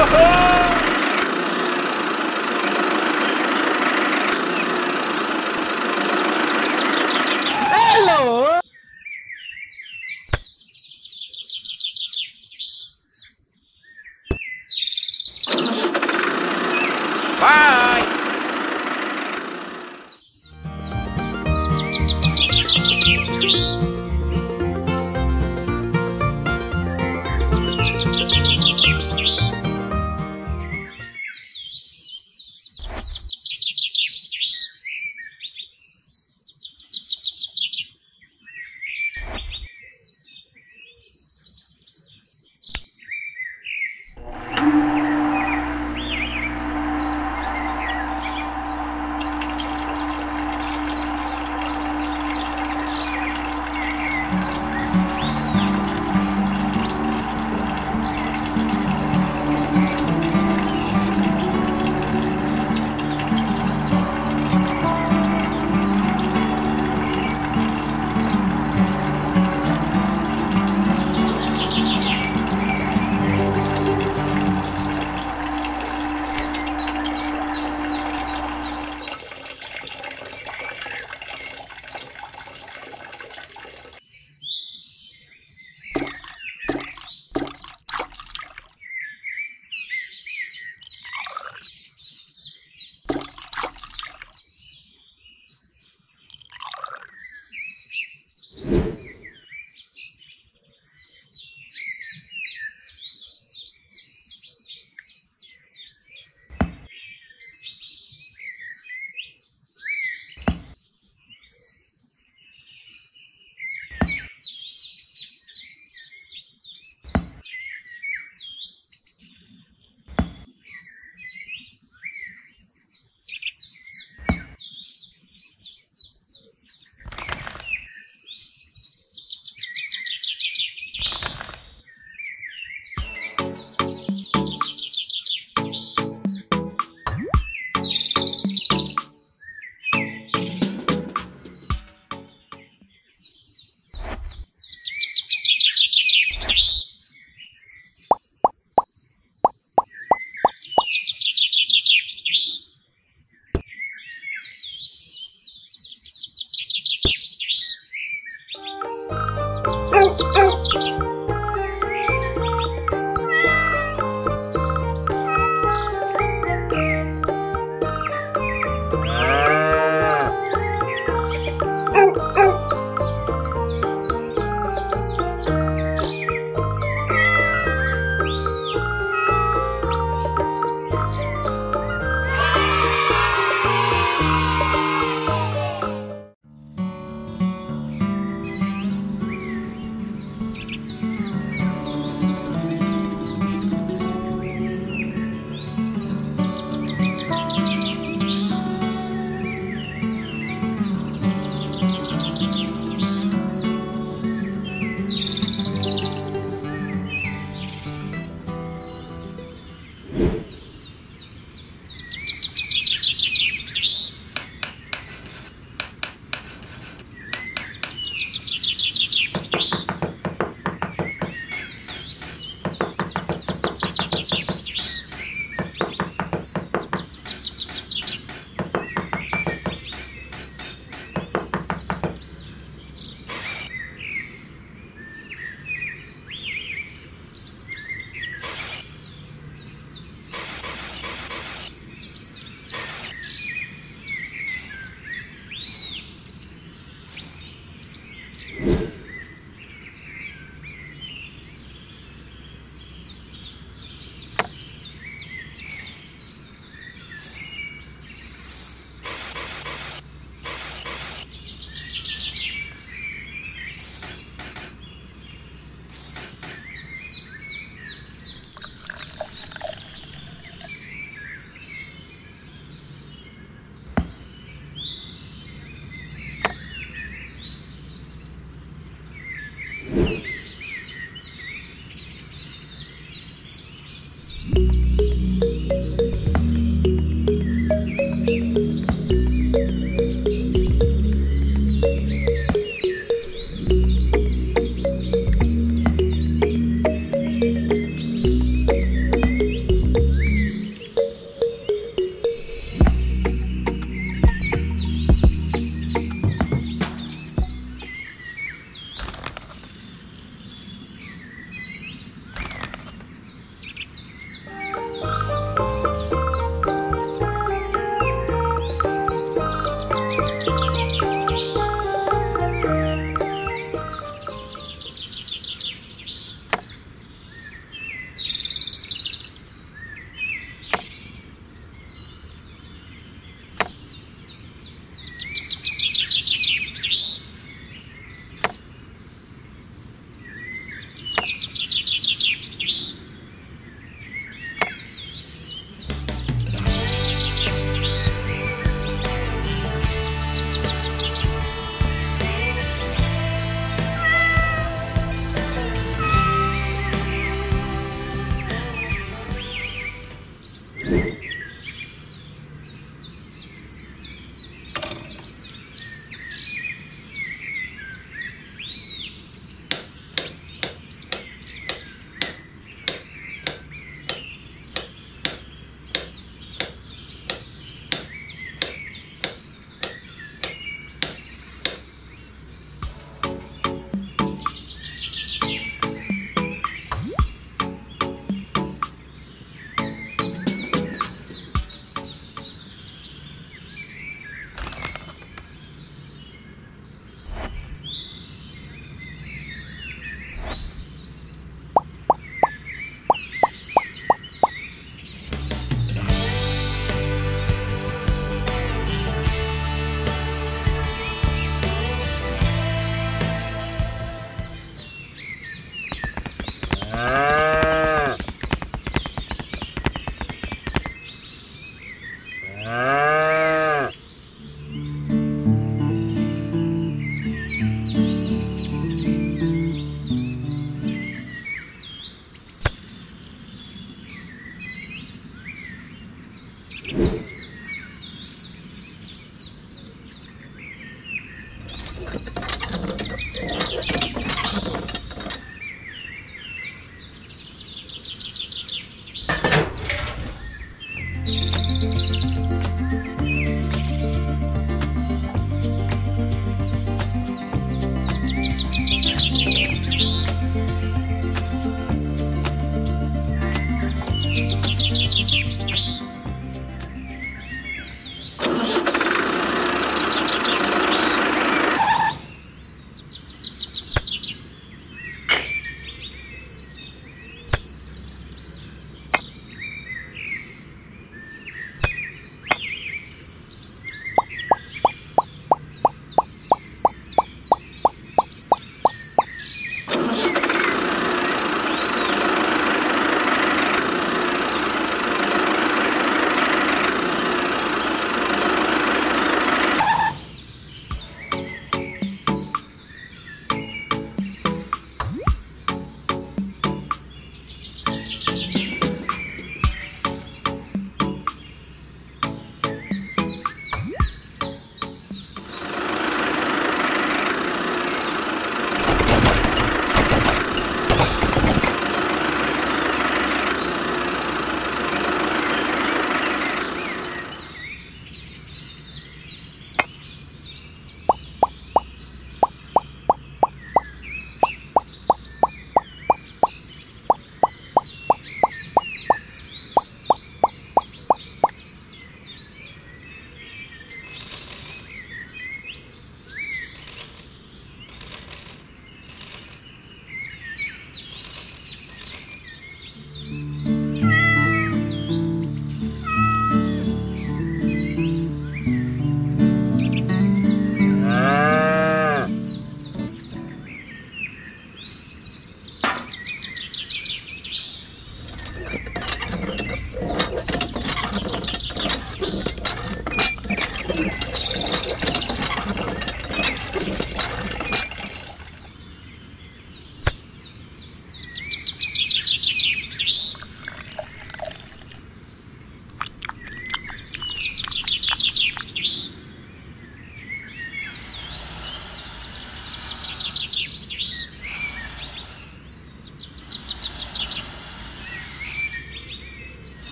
Hello!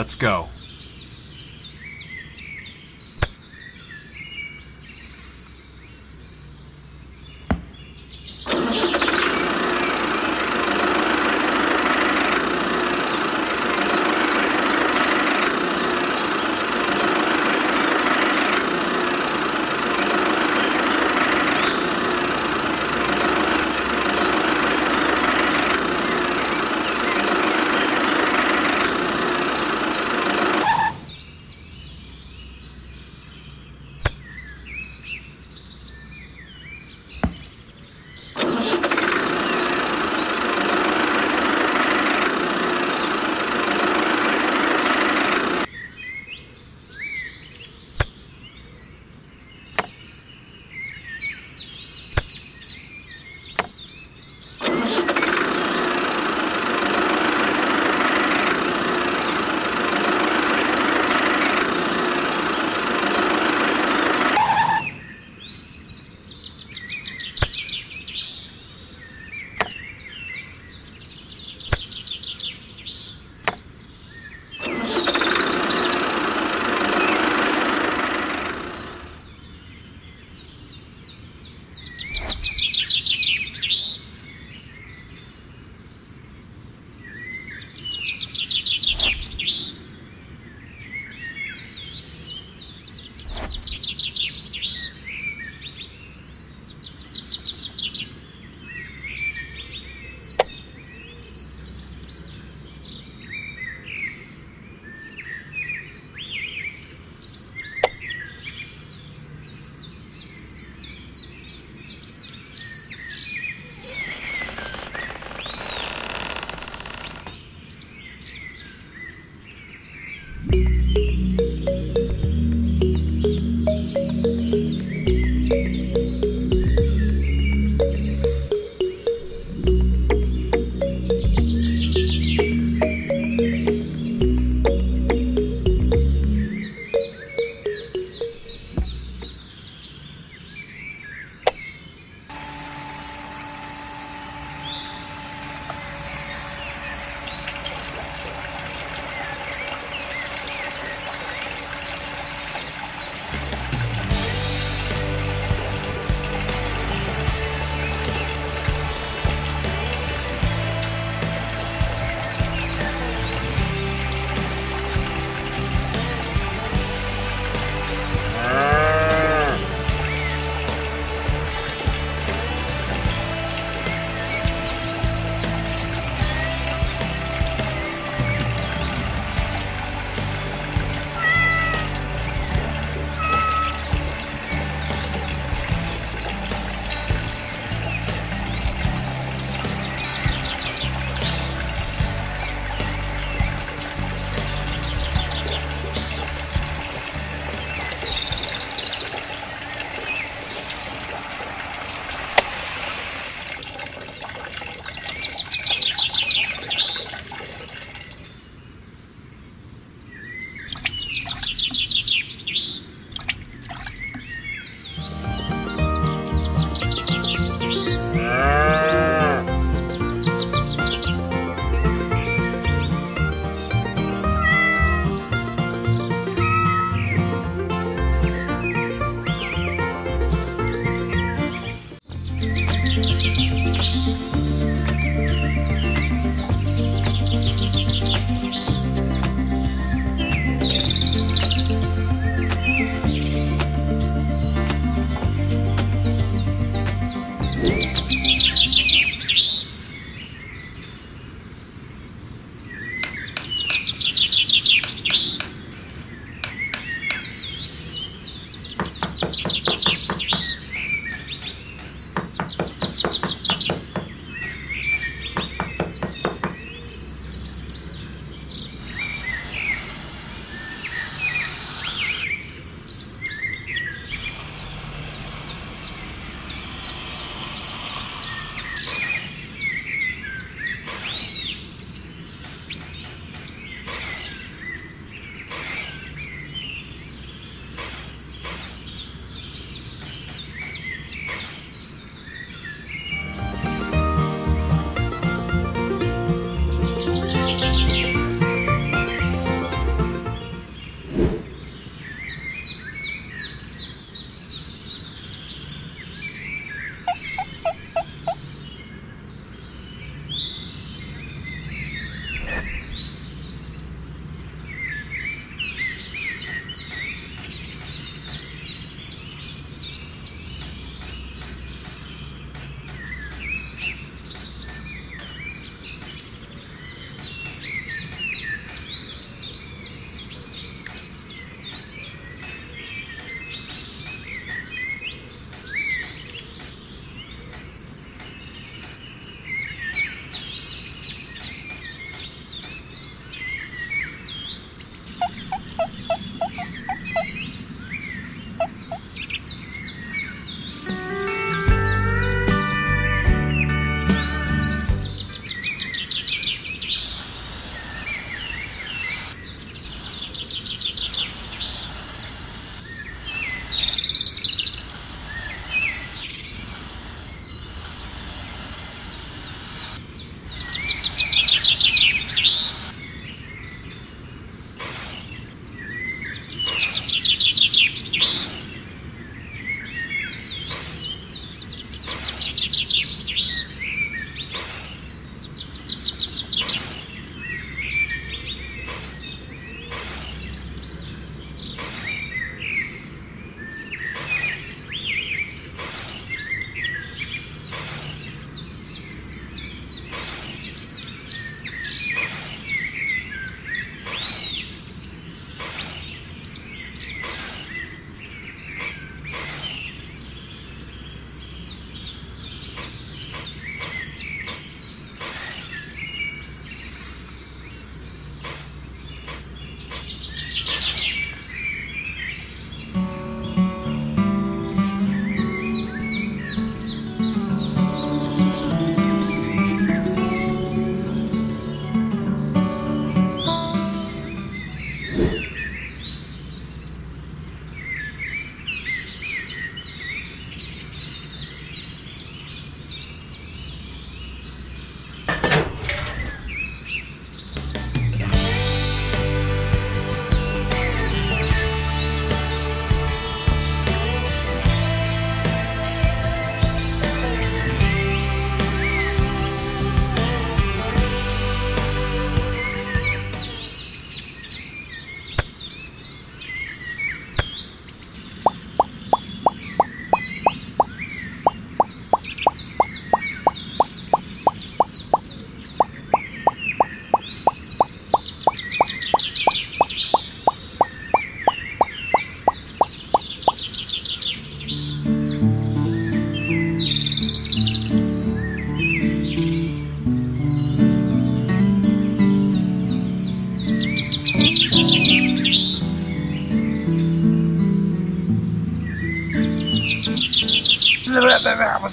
Let's go.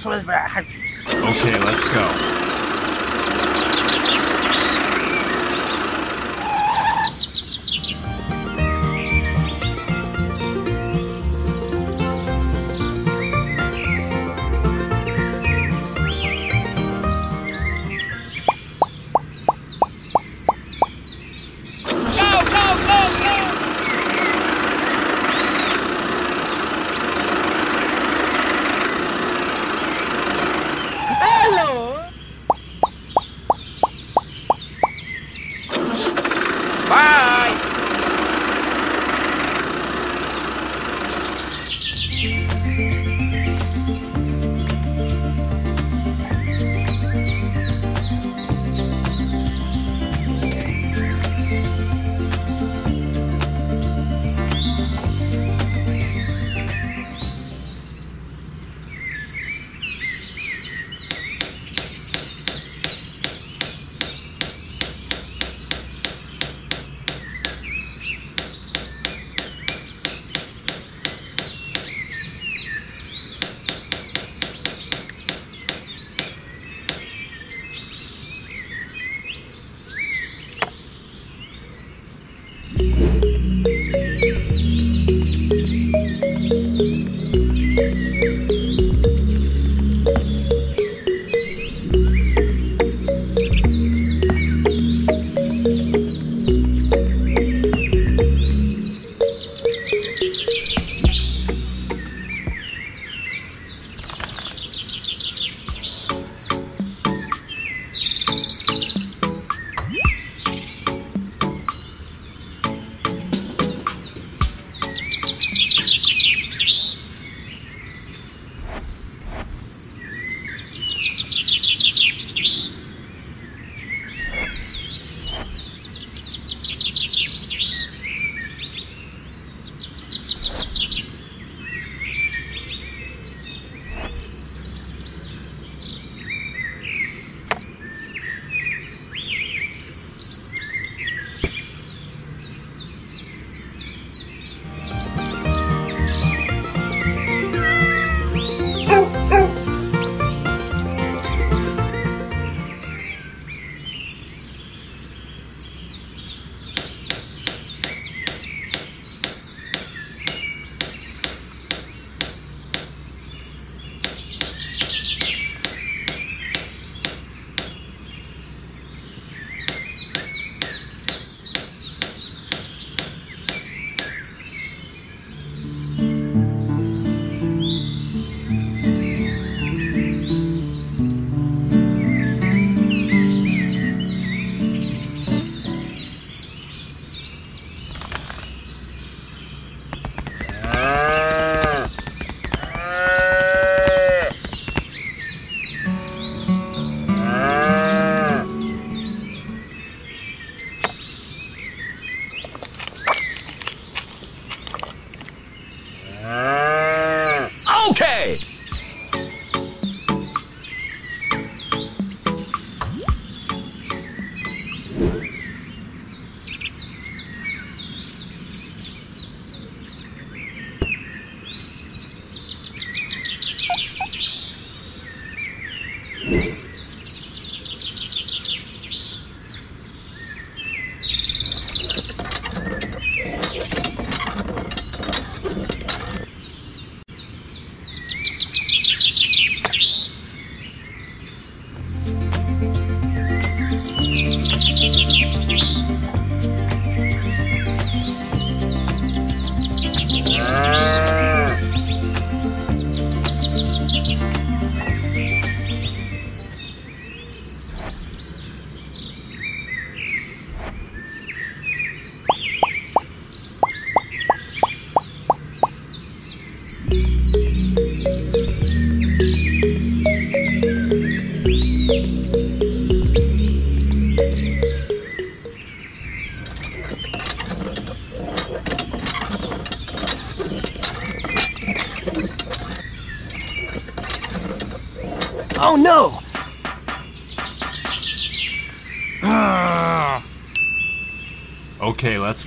No! Okay, let's go. Okay,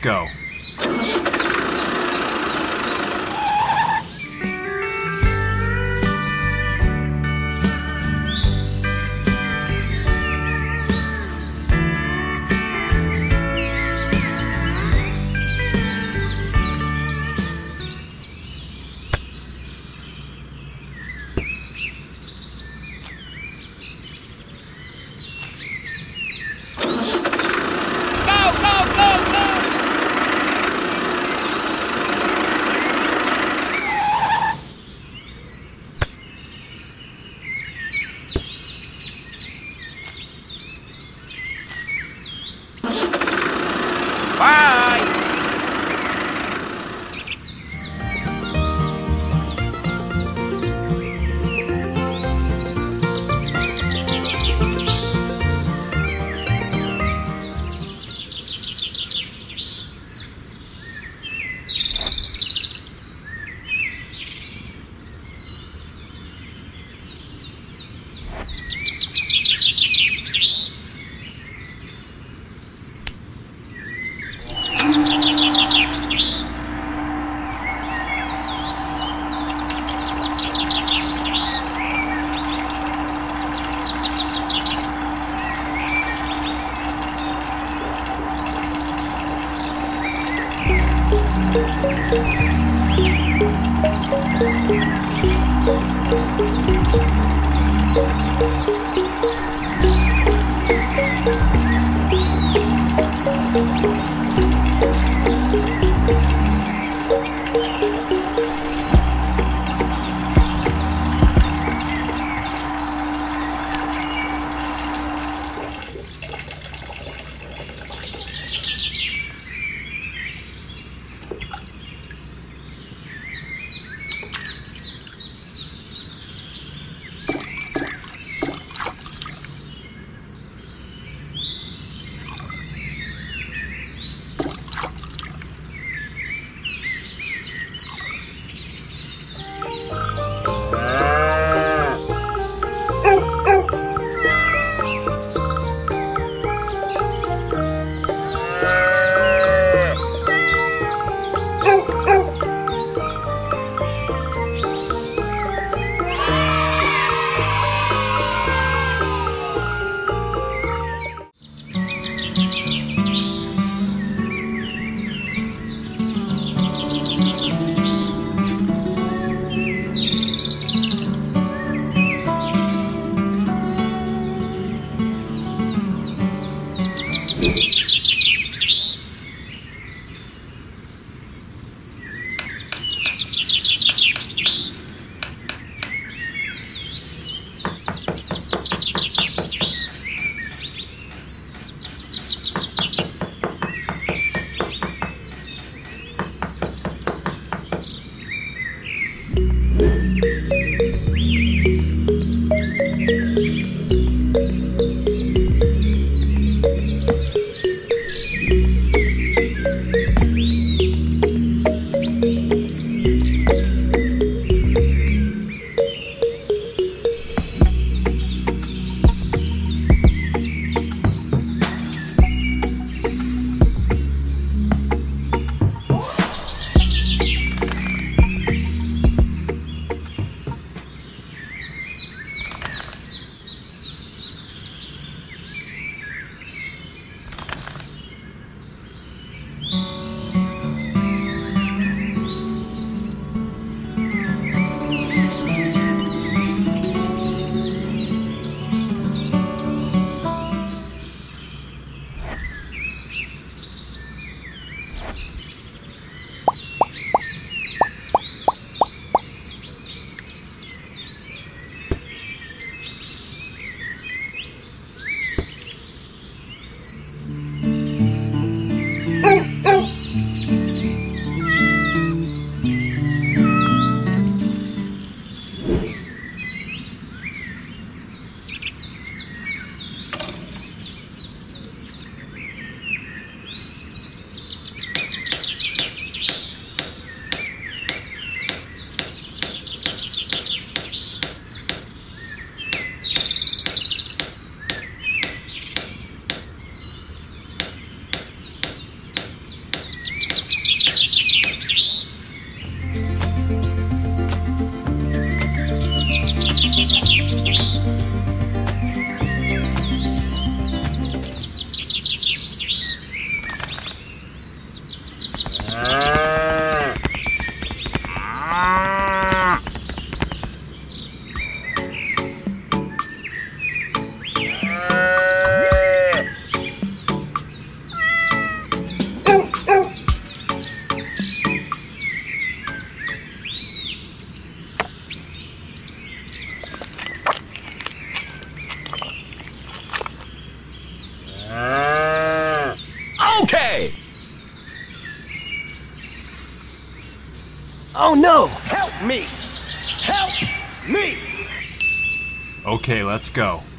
let's go. Go.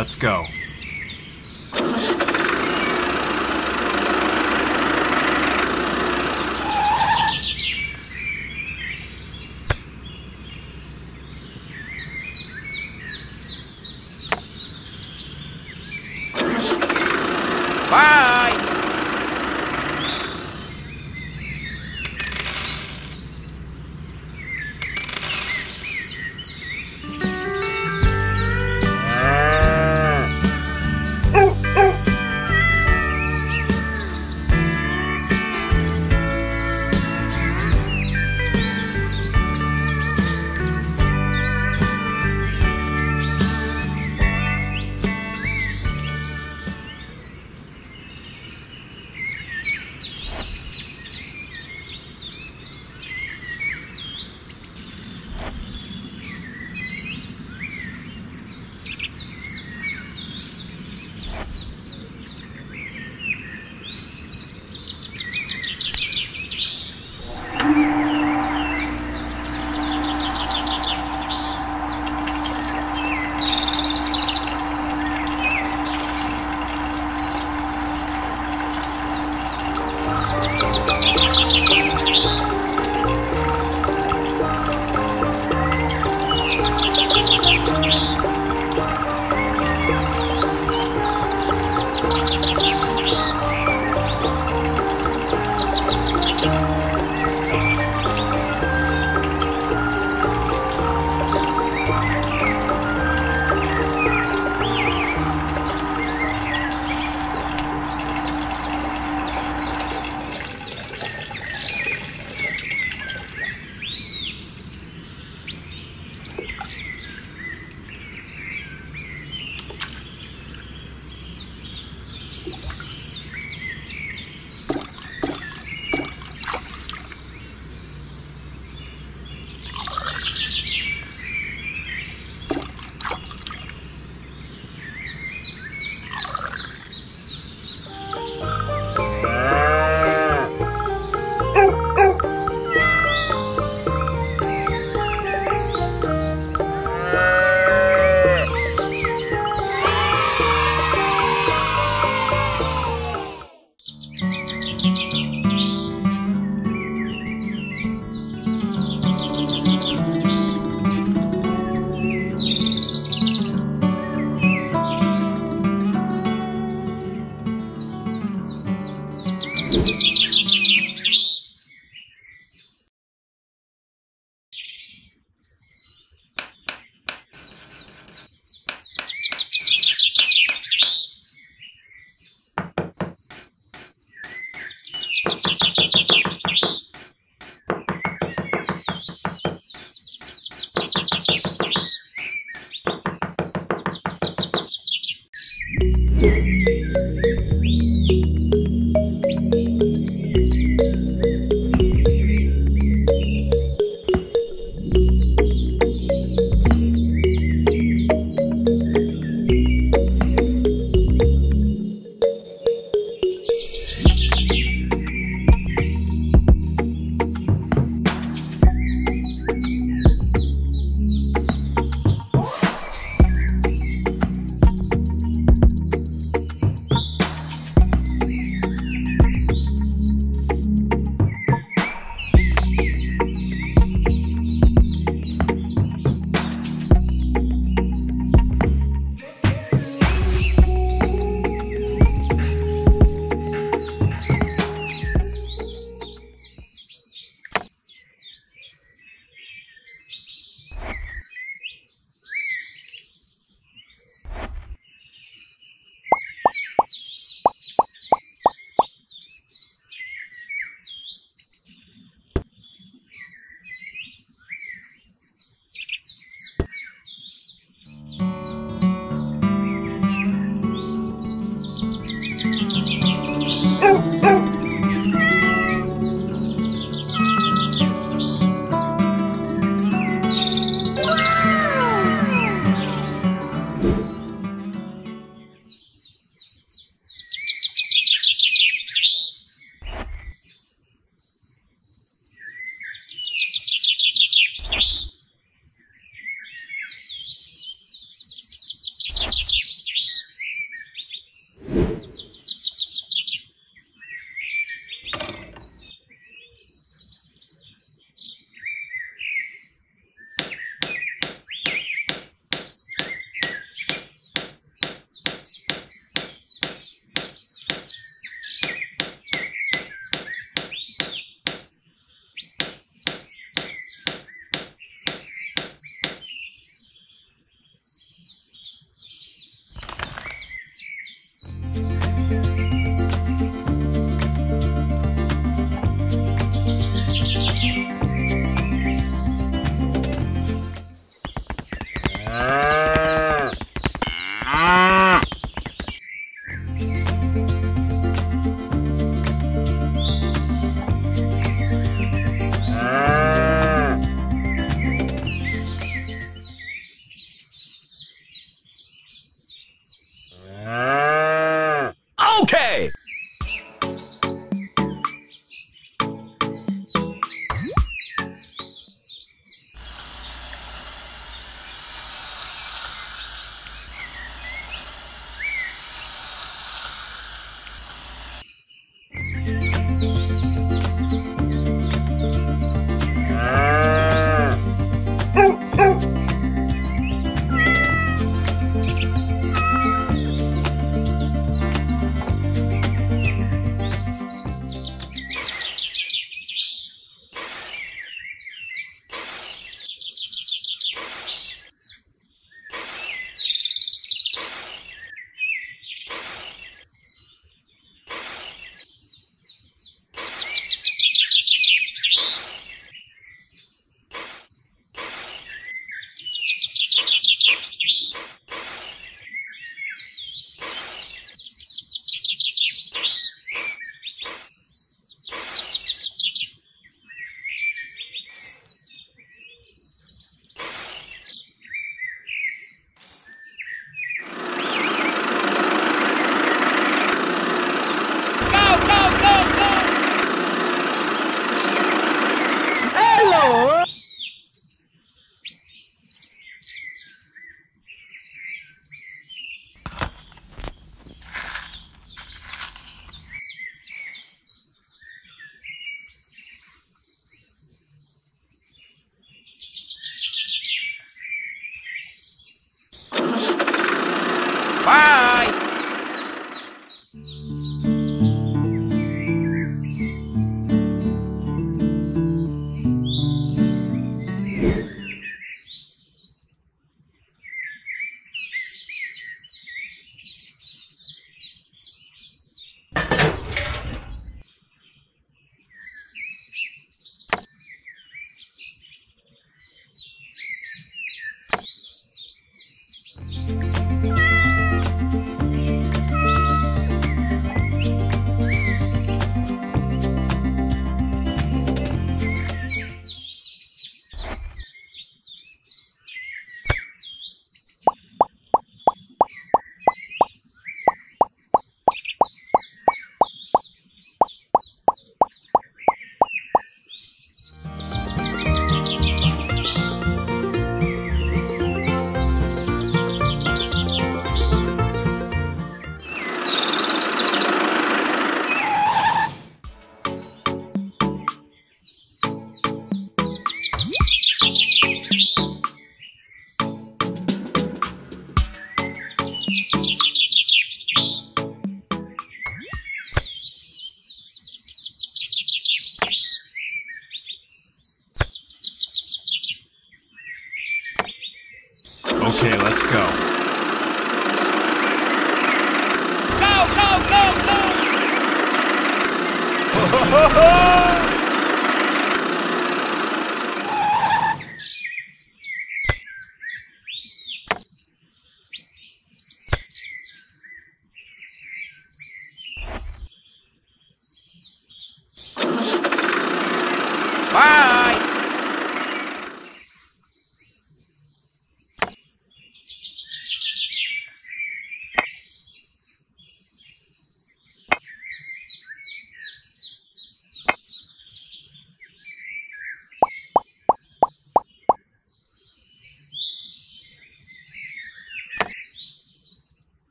Let's go.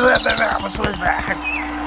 Oh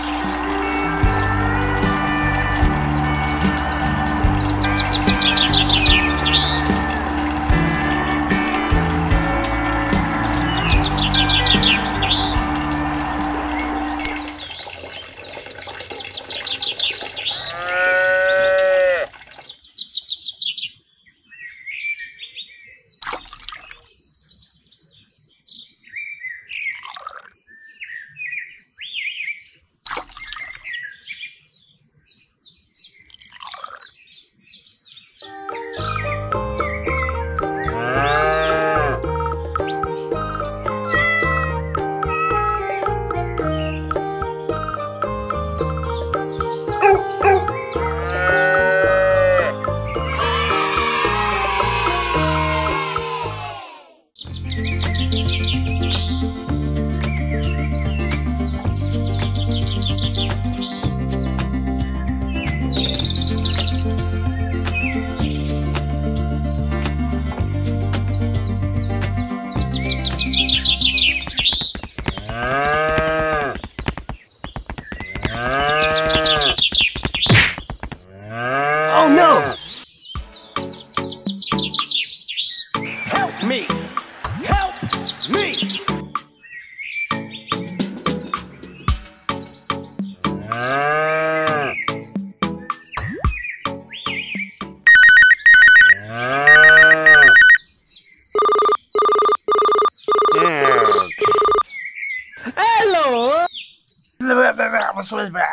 Okay.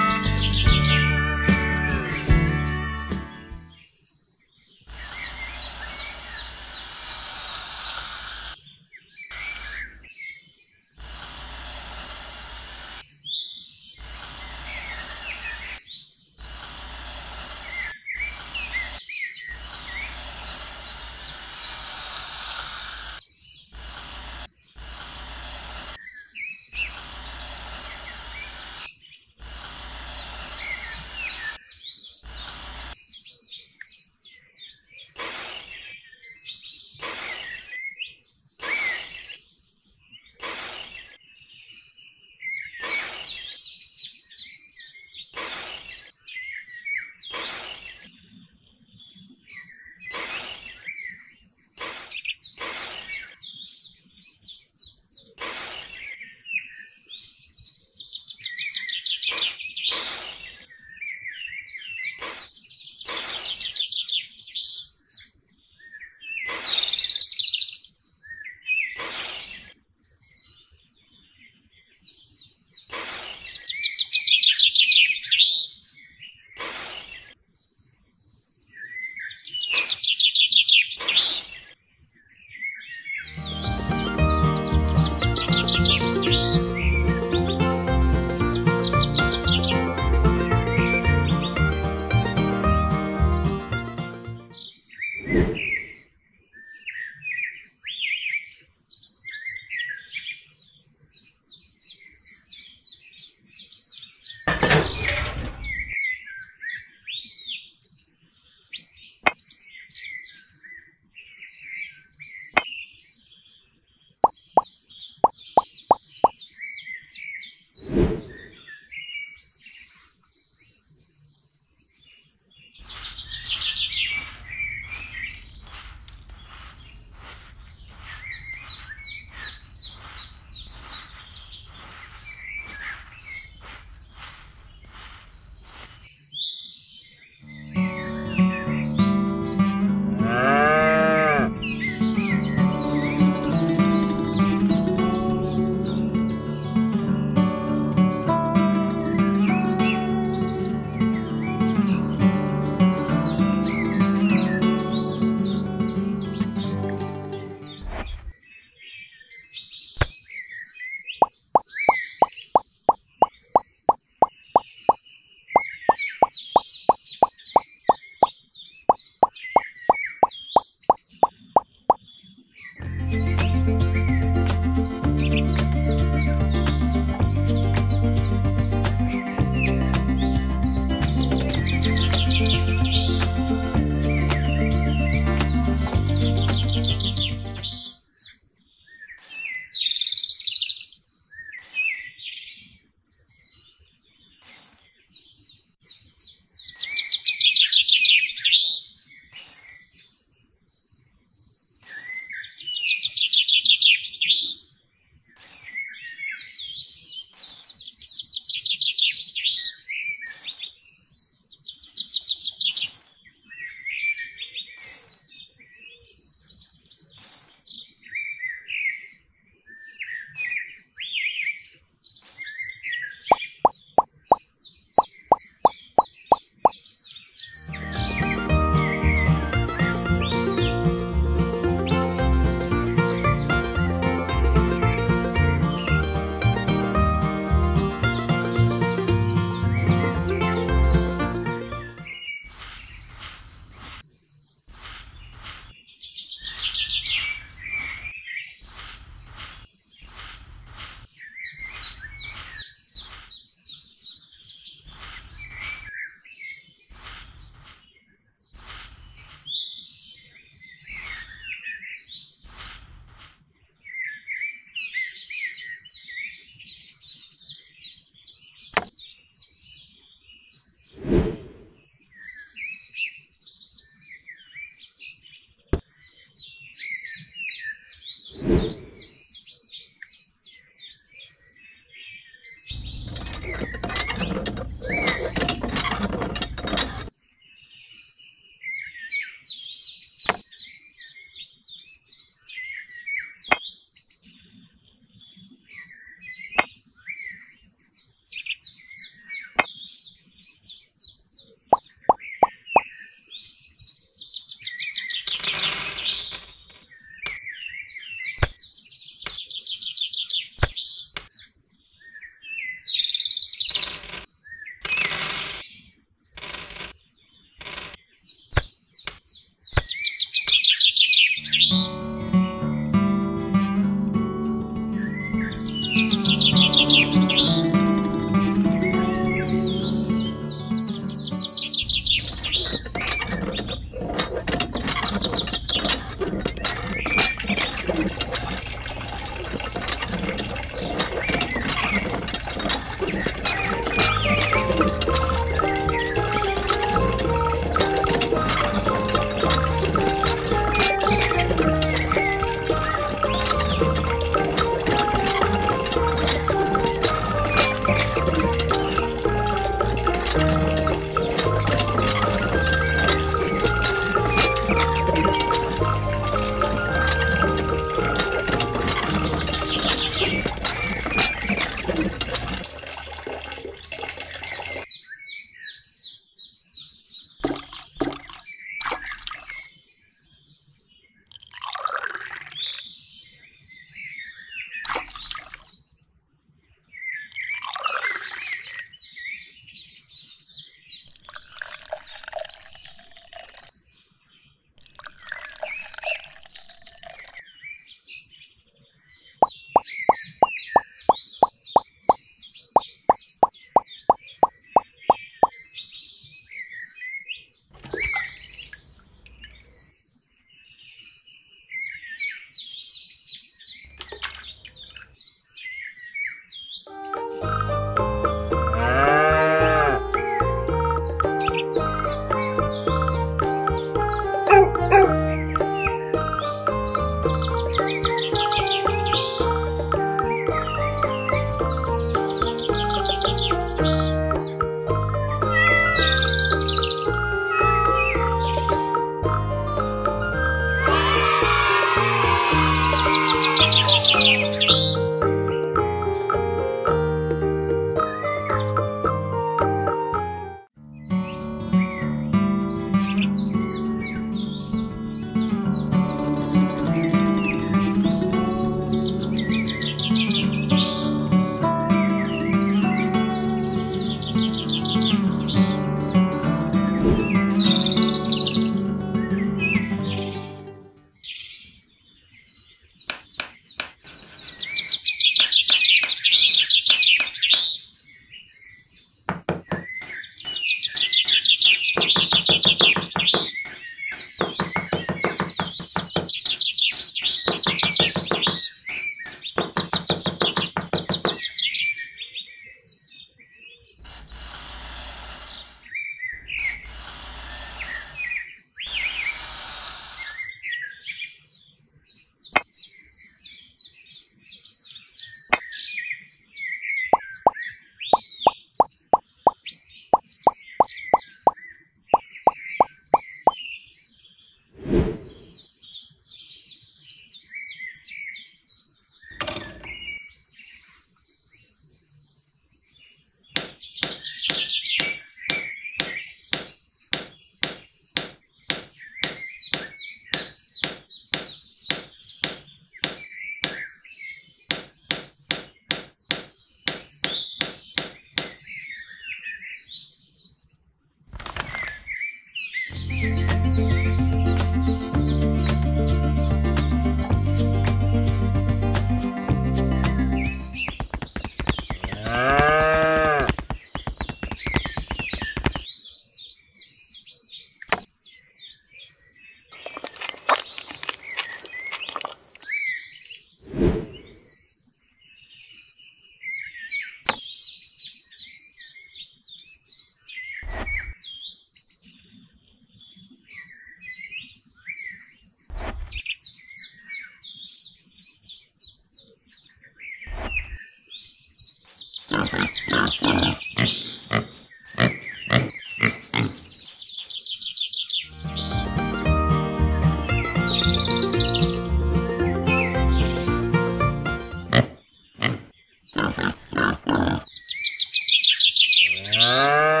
Ah.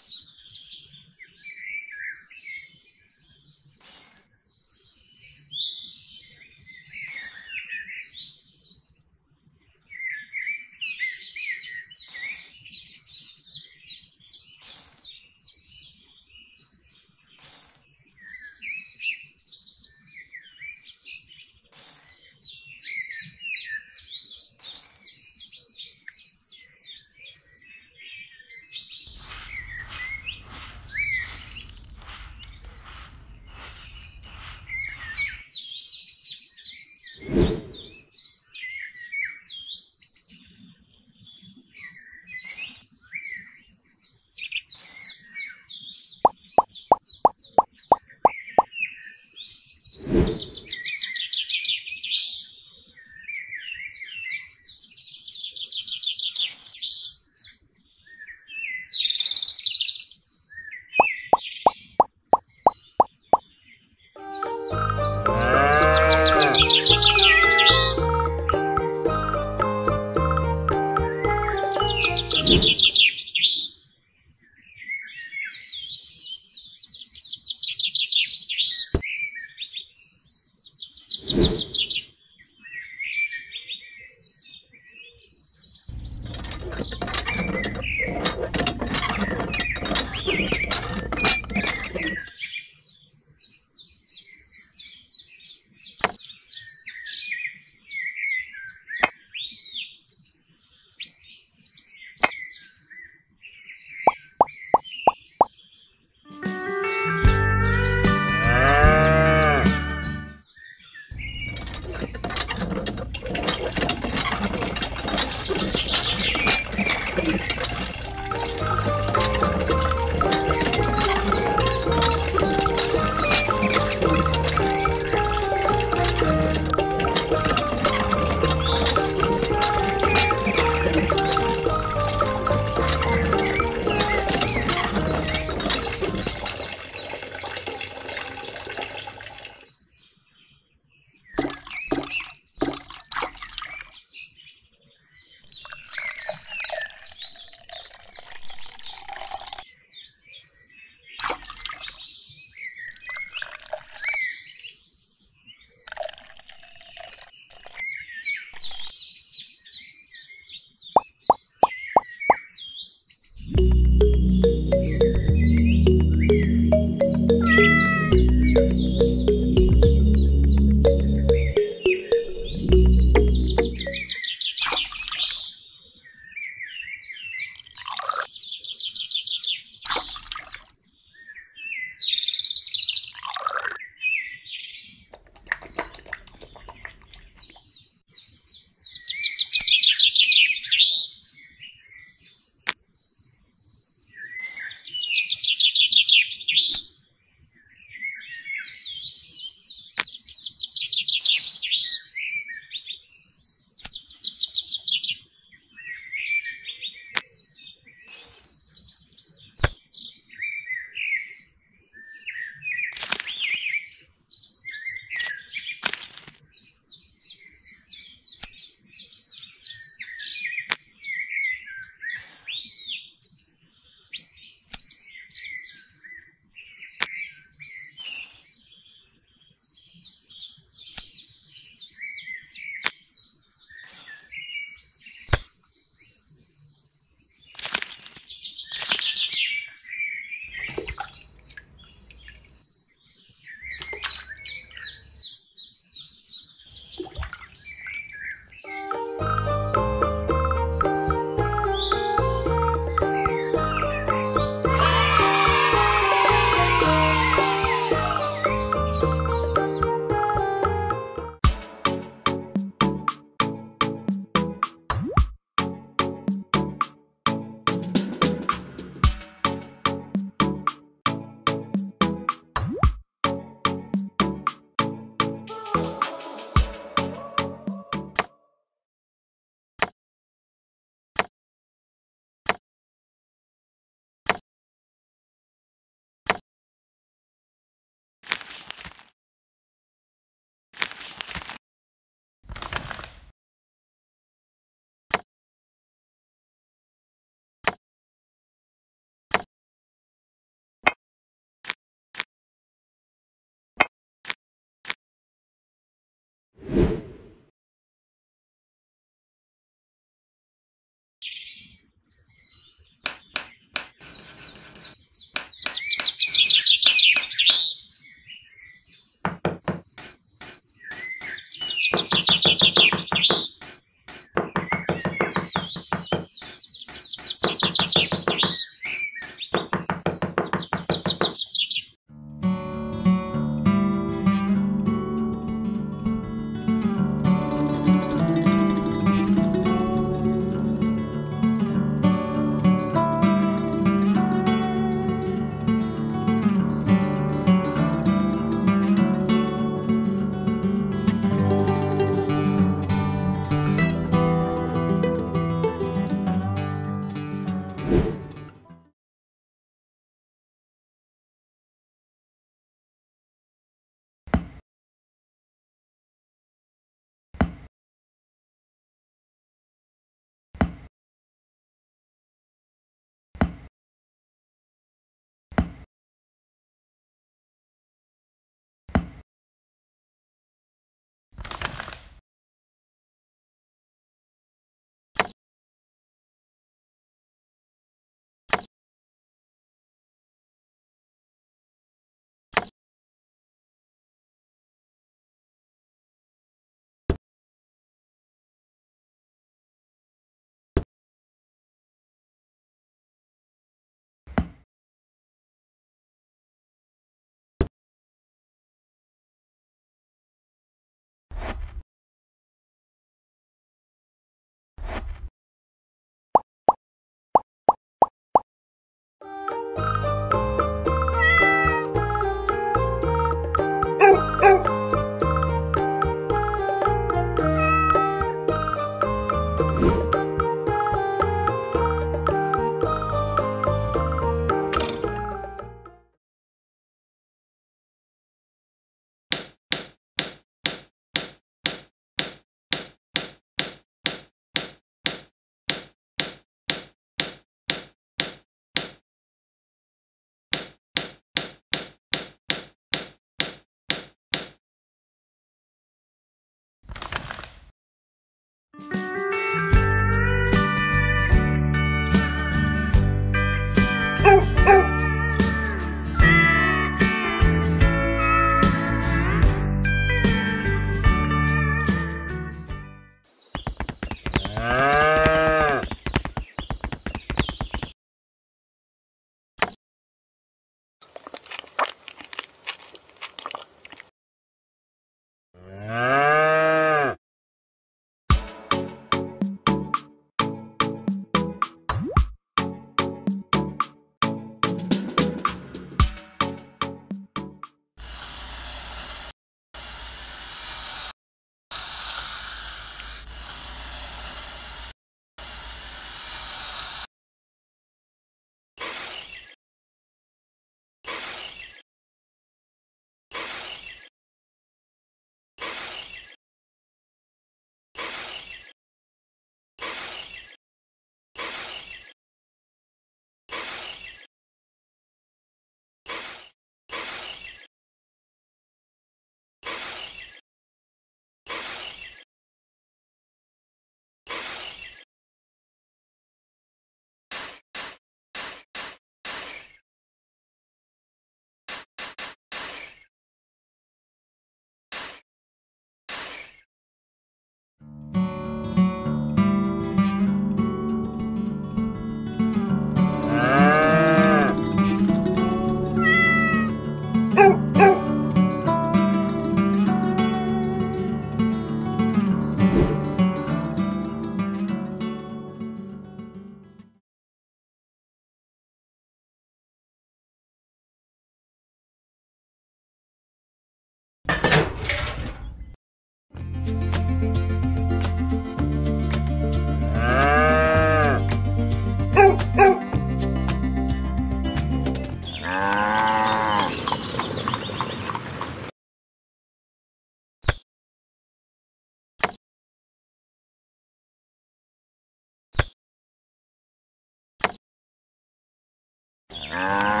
Ah.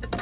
you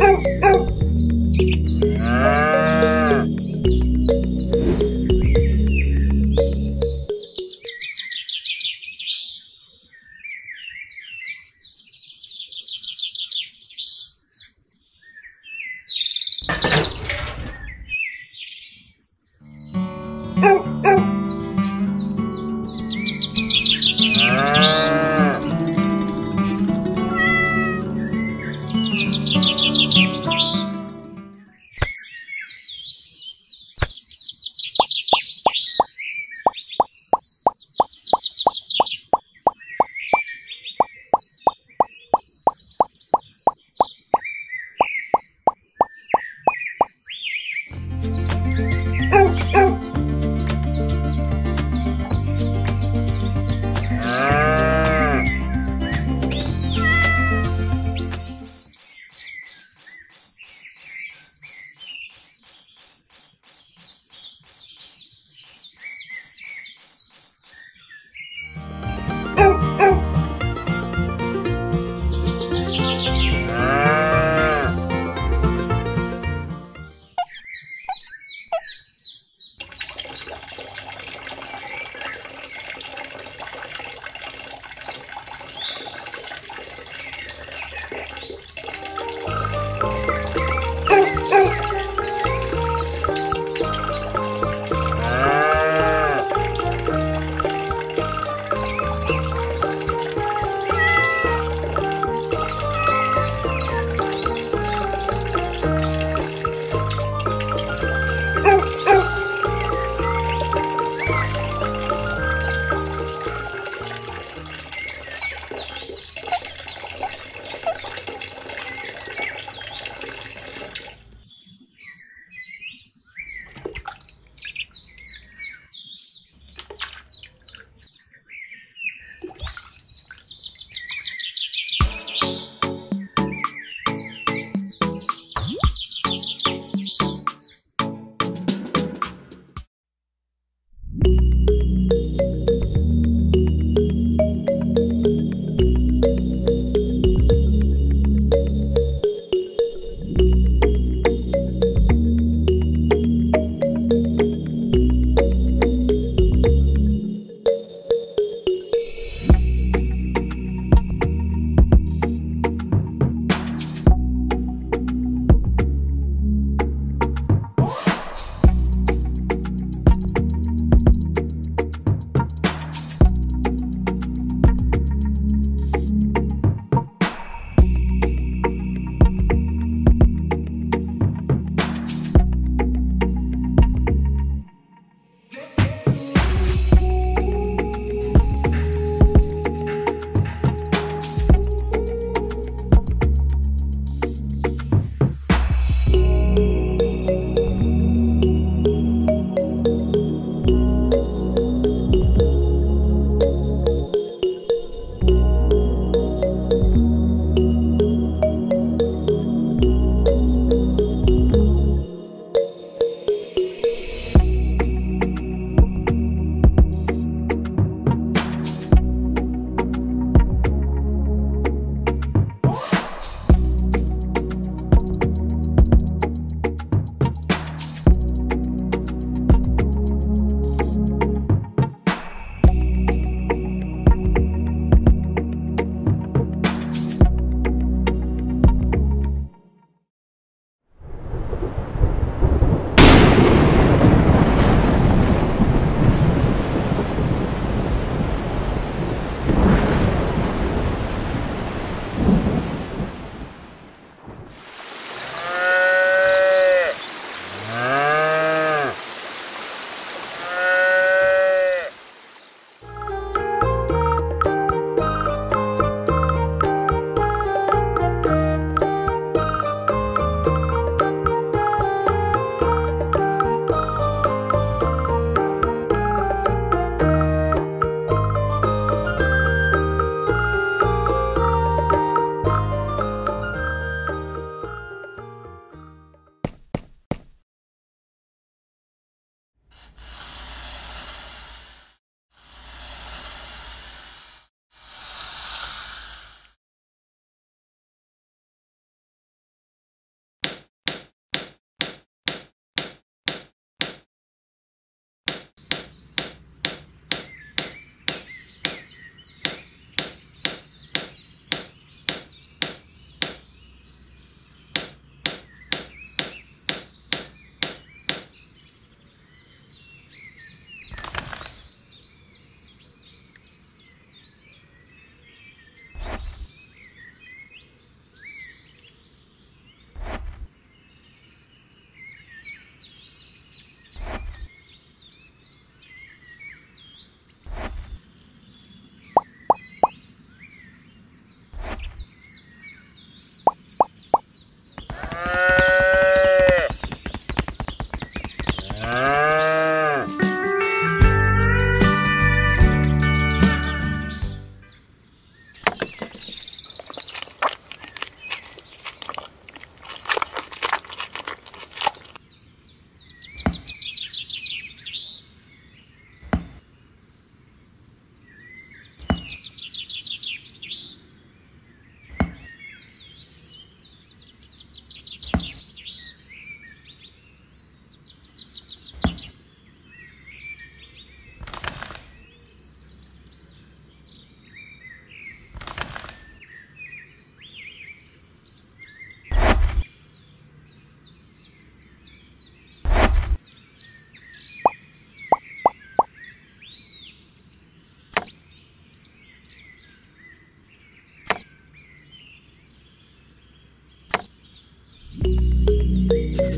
Oh,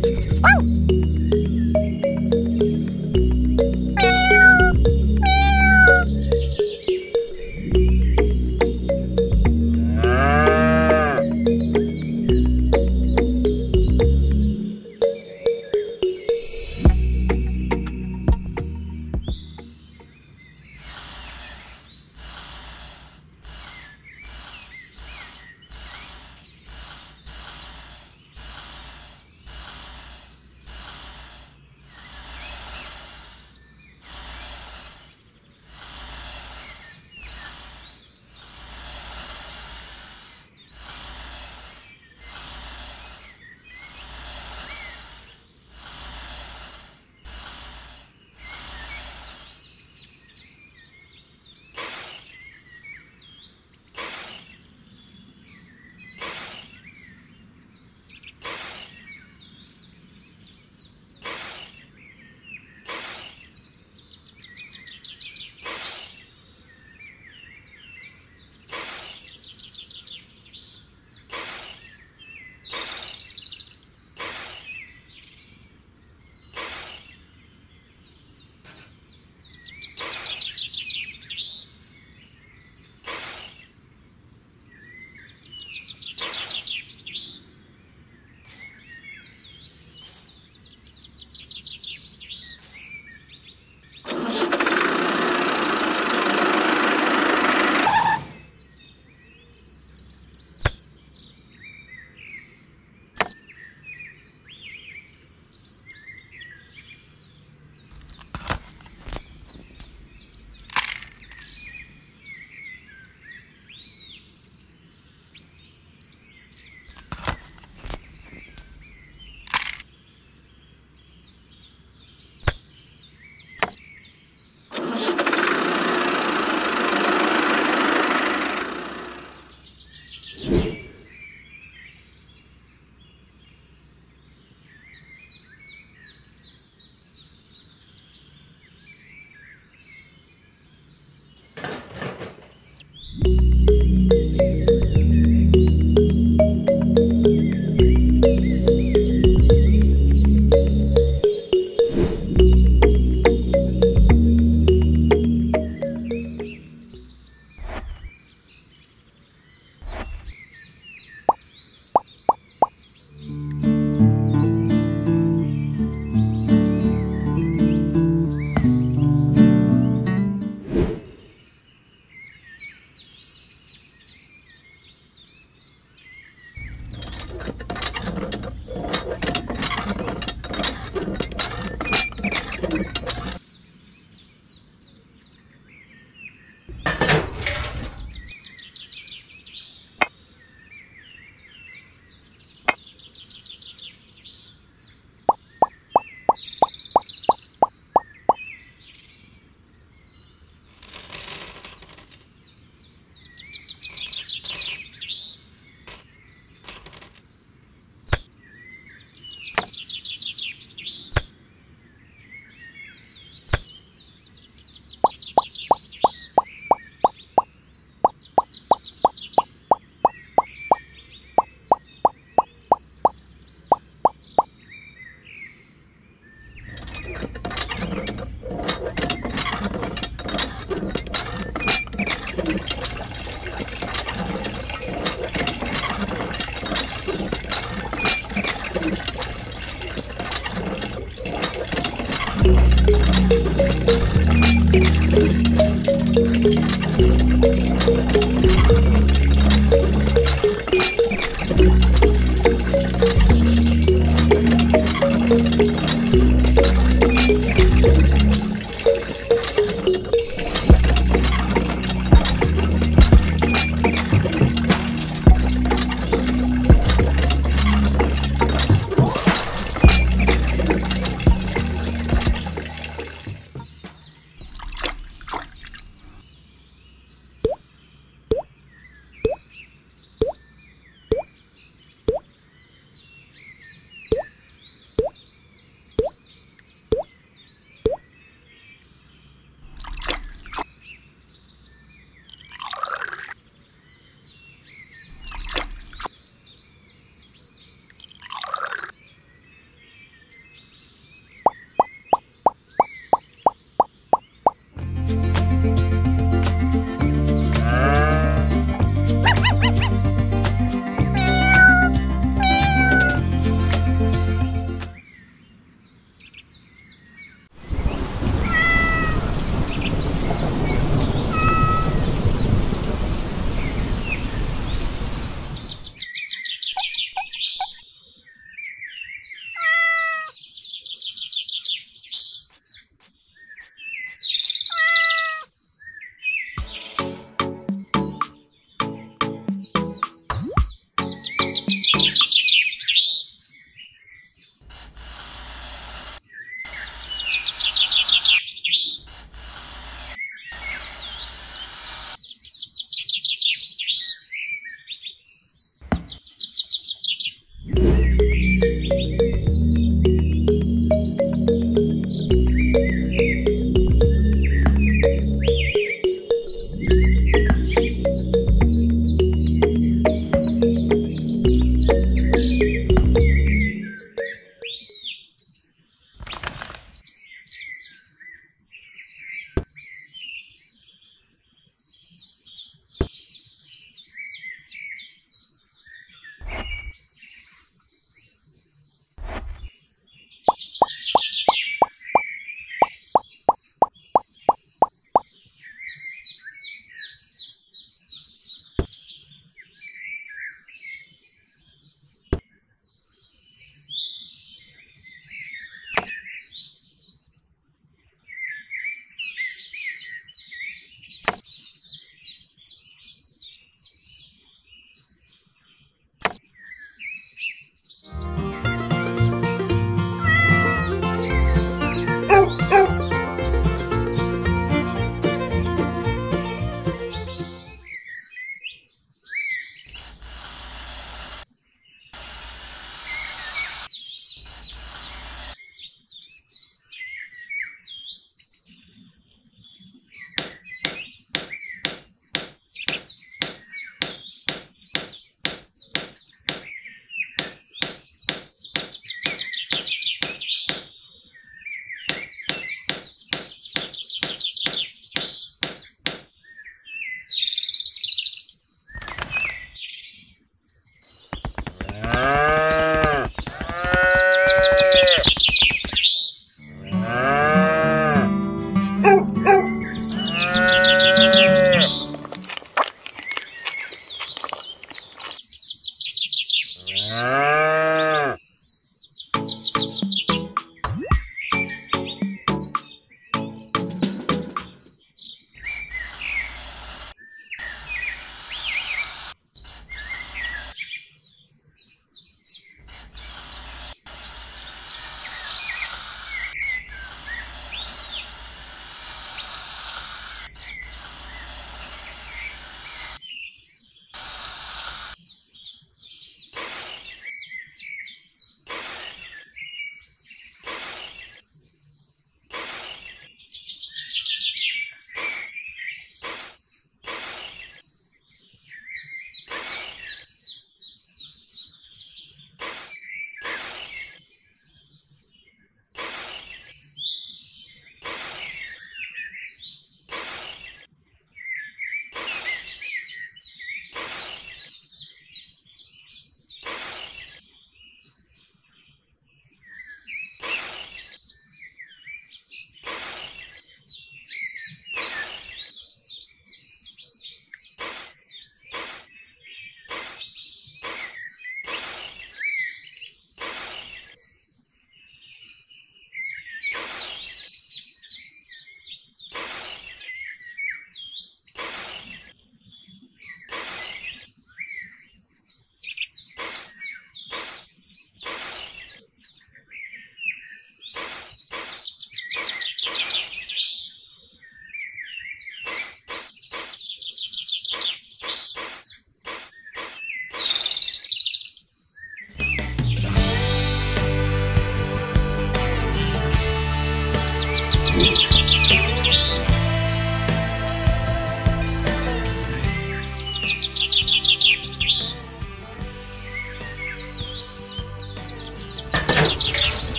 Thank